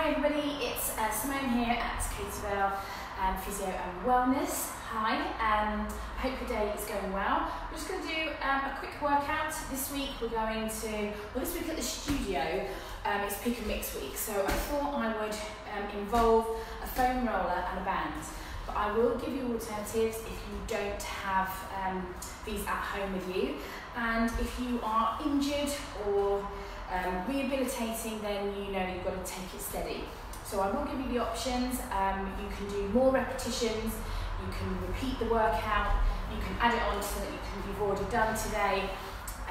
Hi everybody, it's uh, Simone here at Bell um, Physio and Wellness. Hi, um, I hope your day is going well. We're just going to do um, a quick workout. This week we're going to, well this week at the studio, um, it's pick and mix week, so I thought I would um, involve a foam roller and a band. But I will give you alternatives if you don't have um, these at home with you. And if you are injured or um, rehabilitating, then you know you've got to take it steady. So I will give you the options. Um, you can do more repetitions, you can repeat the workout, you can add it on so that you you've already done today.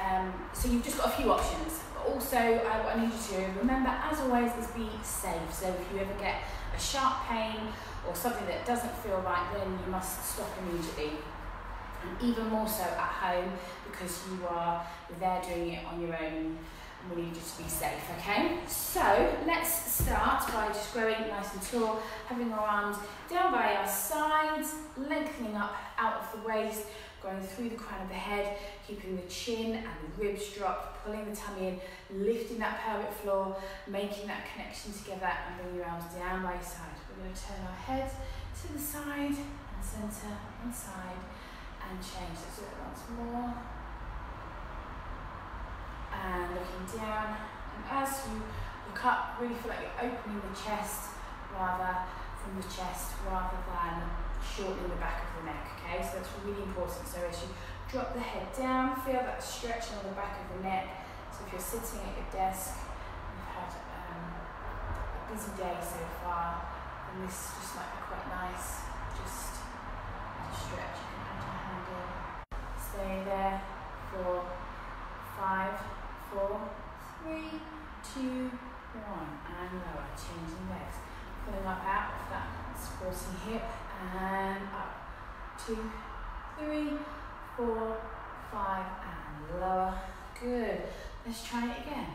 Um, so you've just got a few options. But also, uh, what I need you to remember, as always, is be safe. So if you ever get a sharp pain or something that doesn't feel right, then you must stop immediately. And even more so at home because you are there doing it on your own we need you to be safe, okay? So let's start by just growing nice and tall, having our arms down by our sides, lengthening up out of the waist, going through the crown of the head, keeping the chin and the ribs dropped, pulling the tummy in, lifting that pelvic floor, making that connection together and bring your arms down by your side. We're going to turn our head to the side and centre and side and change. Let's do it once more and looking down. And as you look up, really feel like you're opening the chest rather from the chest rather than shortening the back of the neck. Okay, so that's really important. So as you drop the head down, feel that stretch on the back of the neck. So if you're sitting at your desk, you've had um, a busy day so far, and this just might be quite nice. Just to stretch, you can add your hand in. Stay there for five, four, three, two, one, and lower. Changing legs. Pulling up out of that supporting hip and up. Two, three, four, five, and lower. Good. Let's try it again.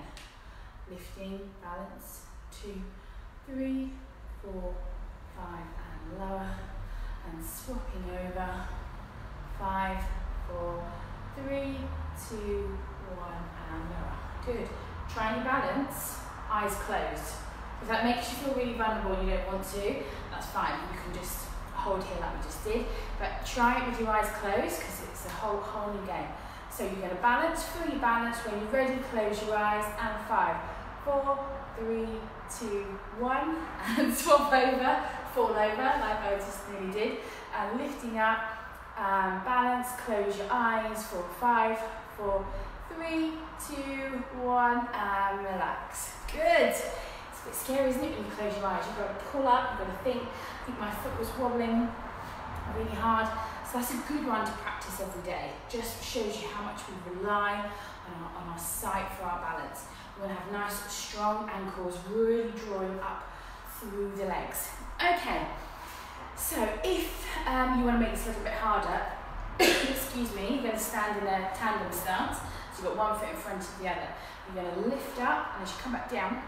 Lifting, balance. Two, three, four, five, and lower. And swapping over. Five, four, three, two, one, and lower. Good. Try and balance, eyes closed. If that makes you feel really vulnerable and you don't want to, that's fine. You can just hold here like we just did. But try it with your eyes closed because it's a whole, whole new game. So you're going to balance, fully balance. When you're ready, close your eyes. And five, four, three, two, one. And swap over, fall over like I just nearly did. And lifting up, and balance, close your eyes for five, four, Three, two, one, and relax. Good. It's a bit scary, isn't it, when you close your eyes? You've got to pull up, you've got to think. I think my foot was wobbling really hard. So that's a good one to practice every day. Just shows you how much we rely on our, on our sight for our balance. We're going to have nice, strong ankles, really drawing up through the legs. Okay, so if um, you want to make this a little bit harder, excuse me, you're going to stand in a tandem stance. So you've got one foot in front of the other. You're going to lift up, and as you come back down,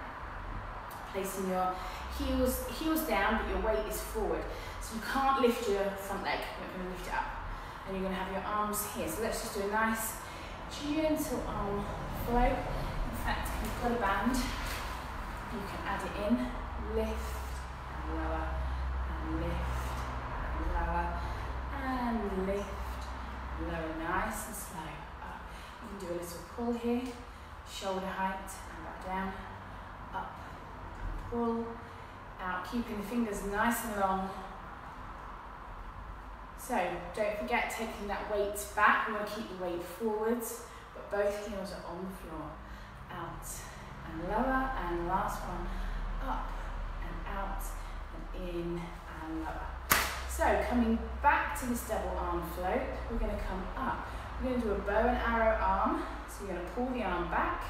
placing your heels heels down, but your weight is forward. So you can't lift your front leg. You're going to lift it up, and you're going to have your arms here. So let's just do a nice gentle arm flow. In fact, if you've got a band, you can add it in. Lift and lower, and lift and lower, and lift, lower, nice and slow. You can do a little pull here, shoulder height and back down, up, and pull, out, keeping the fingers nice and long. So don't forget taking that weight back, we want to keep the weight forwards, but both heels are on the floor. Out and lower, and last one, up and out and in and lower. So coming back to this double arm float, we're going to come up we're going to do a bow and arrow arm. So you're going to pull the arm back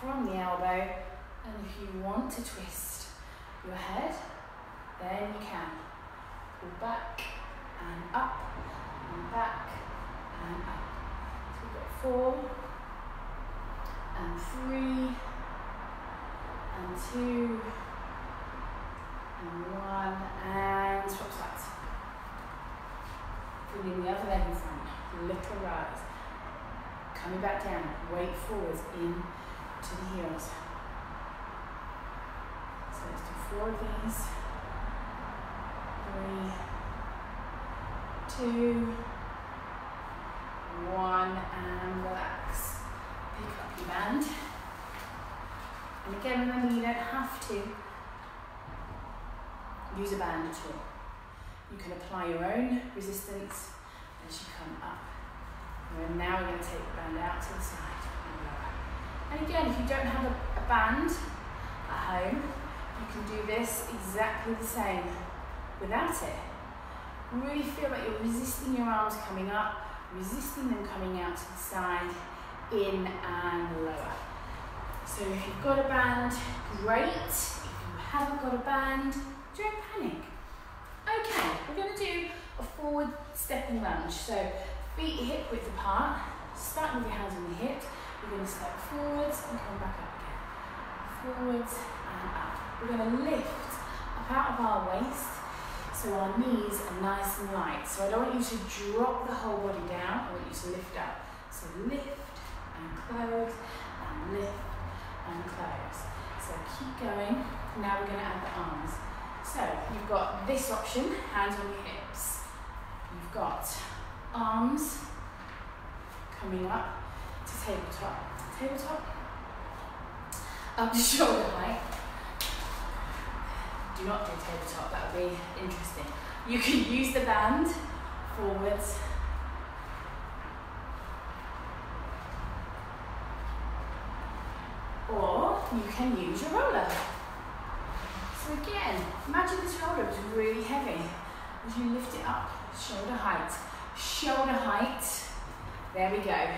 from the elbow. And if you want to twist your head, then you can. Pull back and up and back and up. So we've got four and three and two and one and swap sides. Bringing the other leg in front, little rise. Coming back down, weight forwards in to the heels. So let's do Four of these. Three, two, one, and relax. Pick up your band. And again, remember you don't have to use a band at all. You can apply your own resistance as you come up. And now we're going to take the band out to the side and lower. And again, if you don't have a, a band at home, you can do this exactly the same without it. Really feel like you're resisting your arms coming up, resisting them coming out to the side, in and lower. So if you've got a band, great. If you haven't got a band, don't panic. Okay, we're going to do a forward stepping lunge. So feet hip width apart, start with your hands on the hips, we're going to step forwards and come back up again. Forwards and up. We're going to lift up out of our waist so our knees are nice and light. So I don't want you to drop the whole body down, I want you to lift up. So lift and close and lift and close. So keep going. Now we're going to add the arms. So you've got this option, hands on your hips. You've got arms coming up to tabletop. Tabletop. Up to shoulder height. Do not do tabletop, that would be interesting. You can use the band forwards. Or you can use your roller. Again, imagine this roller is really heavy. As you lift it up, shoulder height. Shoulder height. There we go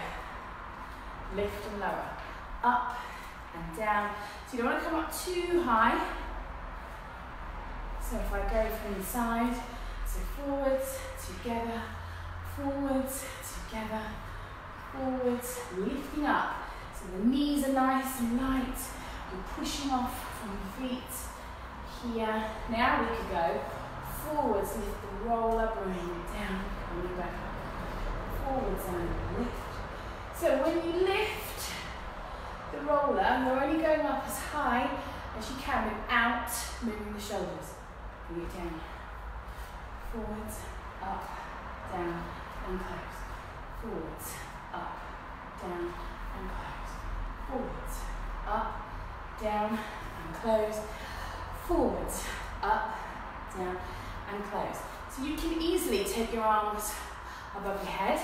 lift and lower, up and down. So you don't want to come up too high. So if I go from the side, so forwards, together, forwards, together, forwards, lifting up. So the knees are nice and light. You're pushing off from the feet here. Now we could go forwards, lift the roller, bring it down, it back up. Forwards and lift so when you lift the roller, you're only going up as high as you can without moving the shoulders. Bring it down. Forwards, up, down, and close. Forwards, up, down, and close. Forwards, up, down, and close. Forwards, up, down, and close. So you can easily take your arms above your head,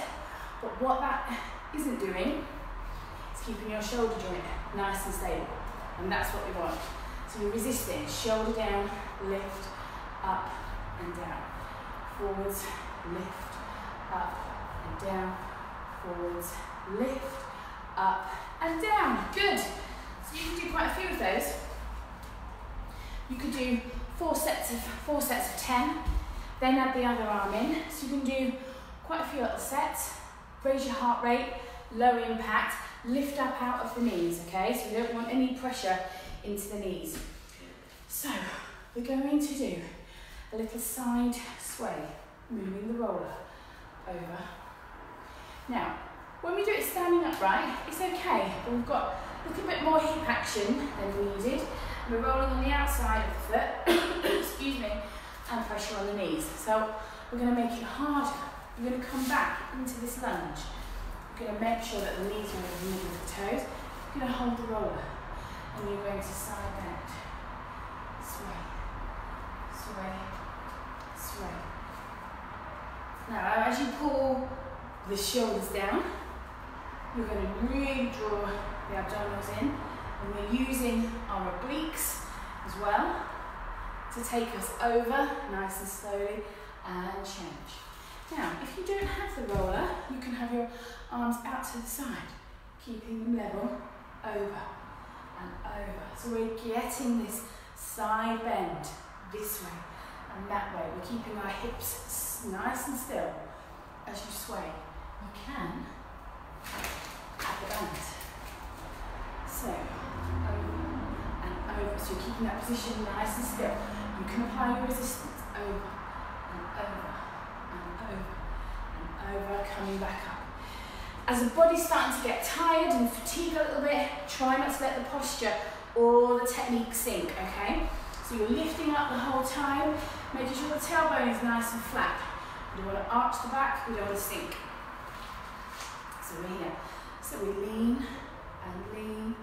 but what that isn't doing is keeping your shoulder joint nice and stable. And that's what we want. So you're resisting, shoulder down, lift, up and down. Forwards, lift, up and down. Forwards, lift, up and down. Good. So you can do quite a few of those. You could do four sets of four sets of ten, then add the other arm in. So you can do quite a few other sets. Raise your heart rate, low impact, lift up out of the knees, okay? So we don't want any pressure into the knees. So we're going to do a little side sway, moving the roller over. Now, when we do it standing upright, it's okay, but we've got a little bit more hip action than we needed. We're rolling on the outside of the foot, excuse me, and pressure on the knees. So we're going to make it harder. We're going to come back into this lunge. We're going to make sure that the knees are in the middle of the toes. You're going to hold the roller and you're going to side bend. Sway, sway, sway. Now as you pull the shoulders down, you're going to really draw the abdominals in and we're using our obliques as well to take us over nice and slowly and change. Now, if you don't have the roller, you can have your arms out to the side, keeping them level, over and over. So we're getting this side bend this way and that way. We're keeping our hips nice and still as you sway. You can at the band. So, over. So you're keeping that position nice and still. You can apply your resistance over and over and over and over, coming back up. As the body's starting to get tired and fatigued a little bit, try not to let the posture or the technique sink, okay? So you're lifting up the whole time, making sure the tailbone is nice and flat. We don't want to arch the back, we don't want to sink. So we're here. So we lean and lean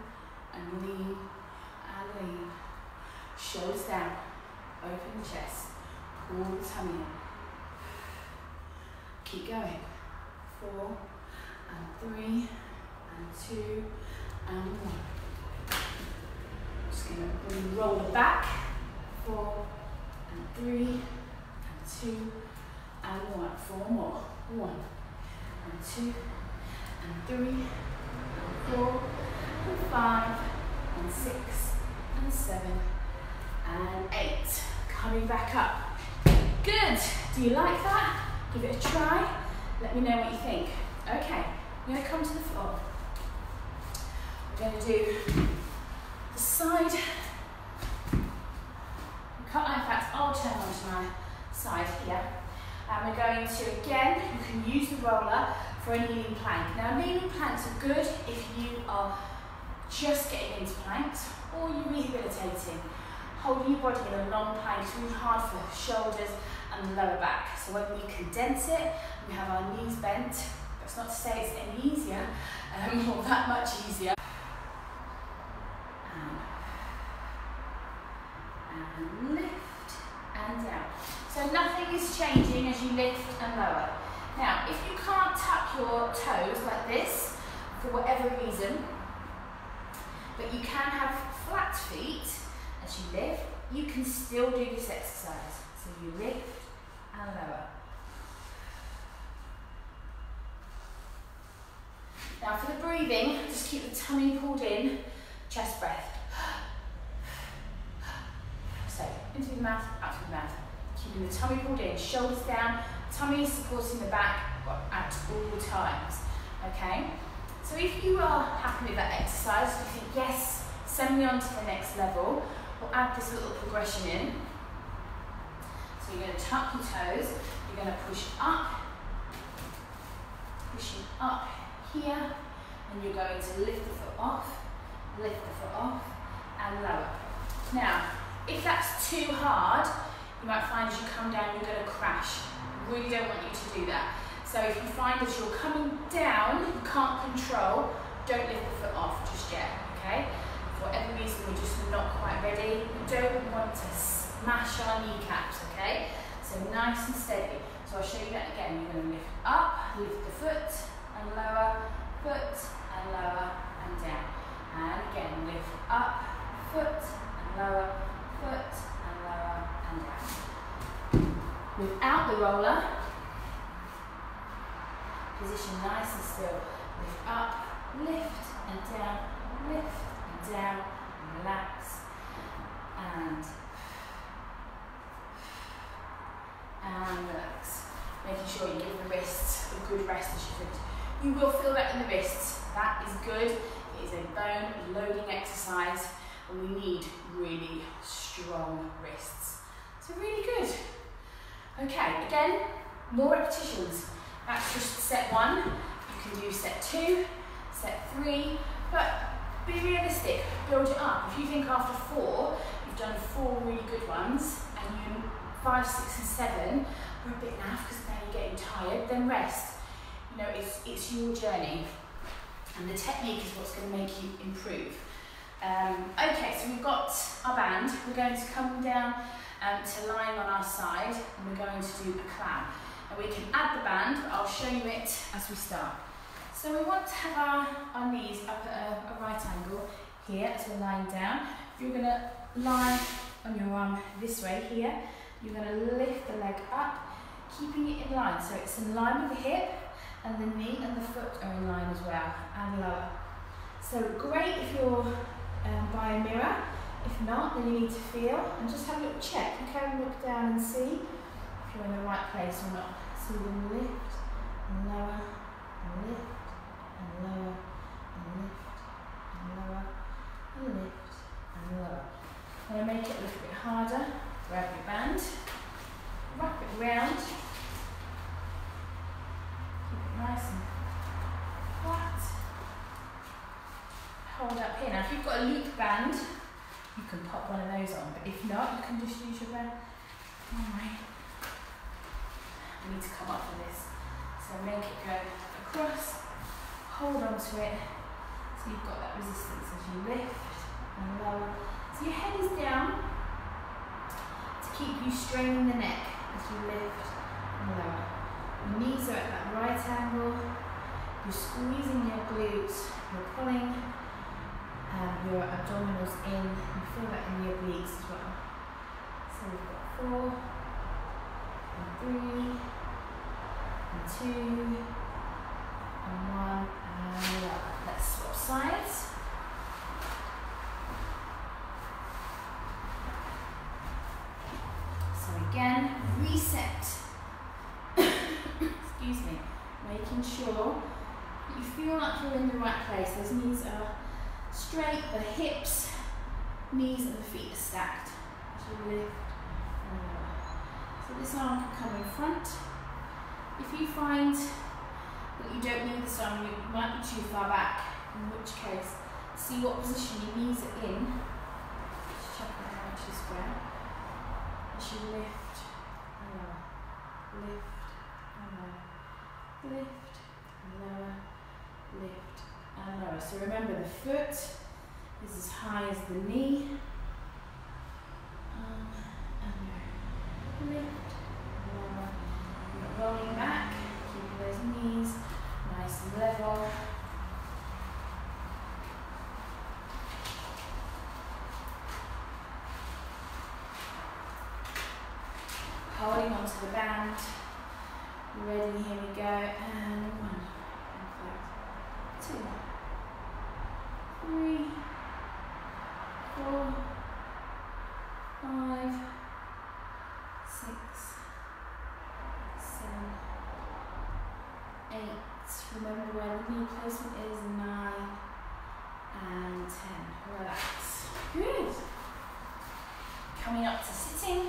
and lean and lean. Shoulders down, open the chest, pull the tummy in. Keep going. Four and three and two and one. Just to roll the back. Four and three and two and one. Four more. One and two and three and four and five and six and seven and eight. Coming back up. Good. Do you like that? Give it a try. Let me know what you think. Okay, we're going to come to the floor. We're going to do the side. Cut like that. I'll turn onto my side here. And we're going to, again, you can use the roller for a kneeling plank. Now, kneeling planks are good if you are just getting into planks or you're rehabilitating. Holding your body in a long plank is really hard for shoulders and lower back. So when we condense it, we have our knees bent. That's not to say it's any easier, um, or that much easier. And, and lift and down. So nothing is changing as you lift and lower. Now, if you can't tuck your toes like this, for whatever reason, but you can have flat feet as you lift, you can still do this exercise. So you lift and lower. Now for the breathing, just keep the tummy pulled in, chest breath. So, into the mouth, out through the mouth. Keeping the tummy pulled in, shoulders down, tummy supporting the back at all times. Okay? So if you are happy with that exercise, you think, yes, send me on to the next level, we'll add this little progression in. So you're going to tuck your toes, you're going to push up, pushing up here, and you're going to lift the foot off, lift the foot off, and lower. Now, if that's too hard, you might find as you come down, you're going to crash. Really don't want you to do that. So if you find as you're coming down, you can't control, don't lift the foot off just yet, okay? For whatever reason, we're just not quite ready. We don't want to smash our kneecaps, okay? So nice and steady. So I'll show you that again. You're going to lift up, lift the foot, and lower, foot, and lower, and down. And again, lift up, foot, and lower, foot, and lower, and down. Without the roller, position nice and still. Lift up, lift, and down, lift, and down, and relax, and and relax. Making sure you give the wrists a good rest as you finish. You will feel that in the wrists. That is good. It is a bone loading exercise and we need really strong wrists. So really good. Okay, again, more repetitions. That's just set one. You can do set two, set three, but be realistic, build it up. If you think after four, you've done four really good ones, and you five, six, and seven a bit naff because now you're getting tired, then rest. You know, it's, it's your journey. And the technique is what's going to make you improve. Um, okay, so we've got our band. We're going to come down um, to lying on our side and we're going to do a clam. And we can add the band, but I'll show you it as we start. So we want to have our, our knees up at a, a right angle here as we're lying down. You're going to lie on your arm this way here you're going to lift the leg up, keeping it in line. So it's in line with the hip, and the knee and the foot are in line as well, and lower. So great if you're um, by a mirror. If not, then you need to feel and just have a little check. You can look down and see if you're in the right place or not. So going to lift and lower and lift and lower and lift and lower and lift and lower. I'm going to make it a little bit harder. Grab your band, wrap it round, nice and flat. Hold up here. Now, if you've got a loop band, you can pop one of those on, but if not, you can just use your breath. Alright. We need to come up with this. So make it go across, hold on to it, so you've got that resistance as you lift and lower. So your head is down to keep you straining the neck as you lift and lower. Knees are at that right angle, you're squeezing your glutes, you're pulling um, your abdominals in, you feel that in your obliques as well. So we've got four, and three, and two, and one, and one. Let's swap sides. So again, reset. Excuse me. Making sure that you feel like you're in the right place. Those knees are straight, the hips, knees and the feet are stacked. So lift So this arm can come in front. If you find that you don't need this arm, you might be too far back, in which case, see what position your knees are in. Just check that how much is square. As you lift and lower, lift and lower, lift and lower, lift and lower. So remember the foot is as high as the knee. Um, and lift, lower, rolling back, keeping those knees nice and level. Holding onto the band. Ready, here we go. And one, two, three, four, five, six, seven, eight. Remember where the knee placement is. Nine and ten. Relax. Good. Coming up to sitting.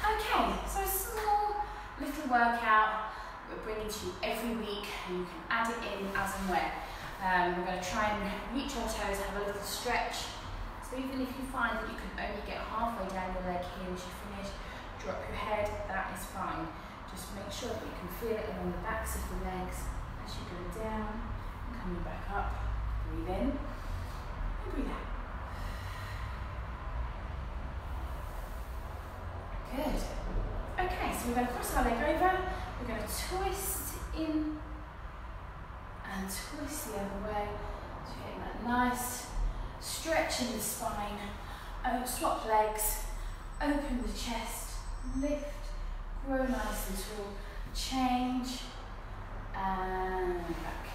Okay, so a small little workout we're bringing to you every week and you can add it in as and when. Um, we're going to try and reach our toes, have a little stretch. So even if you find that you can only get halfway down your leg here as you finish, drop your head, that is fine. Just make sure that you can feel it along the backs of the legs as you go down and coming back up. Breathe in and breathe out. Good. Okay, so we're going to cross our leg over. We're going to twist in and twist the other way. So getting that nice stretch in the spine. Oh, swap legs, open the chest, lift, grow nice and tall, change, and back.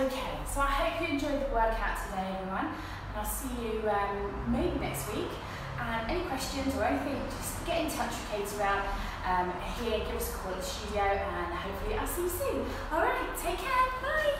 Okay, so I hope you enjoyed the workout today, everyone, and I'll see you um, maybe next week. And any questions or anything, just get in touch with Kate around um, here, give us a call at the studio, and hopefully I'll see you soon. All right, take care, bye.